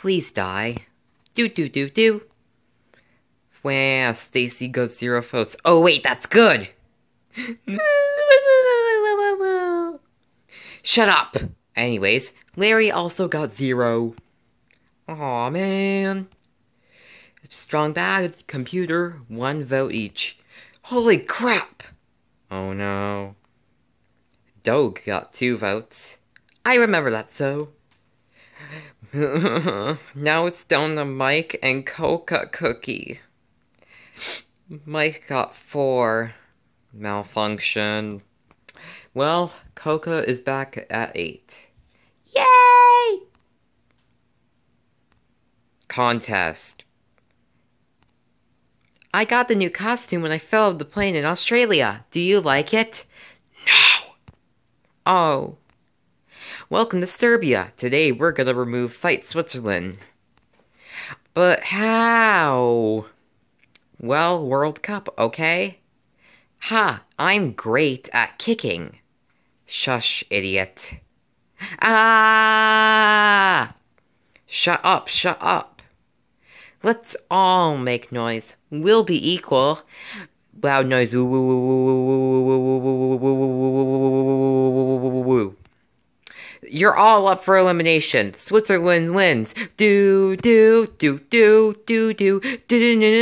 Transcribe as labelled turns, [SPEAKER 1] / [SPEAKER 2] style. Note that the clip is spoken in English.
[SPEAKER 1] Please die. Do do do do. Wow, Stacy got zero votes. Oh wait, that's good. Shut up. Anyways, Larry also got zero. Aw, man. Strong bad, computer, one vote each. Holy crap! Oh no. Doug got two votes. I remember that so. now it's down to Mike and Coca Cookie. Mike got four. Malfunction. Well, Coca is back at eight. Yay! Contest. I got the new costume when I fell off the plane in Australia. Do you like it? No. Oh. Welcome to Serbia. Today we're gonna remove Fight Switzerland. But how? Well, World Cup, okay? Ha, I'm great at kicking. Shush, idiot. Ah! Shut up, shut up. Let's all make noise. We'll be equal. Loud noise. You're all up for elimination. Switzerland wins. Do do do do do do do do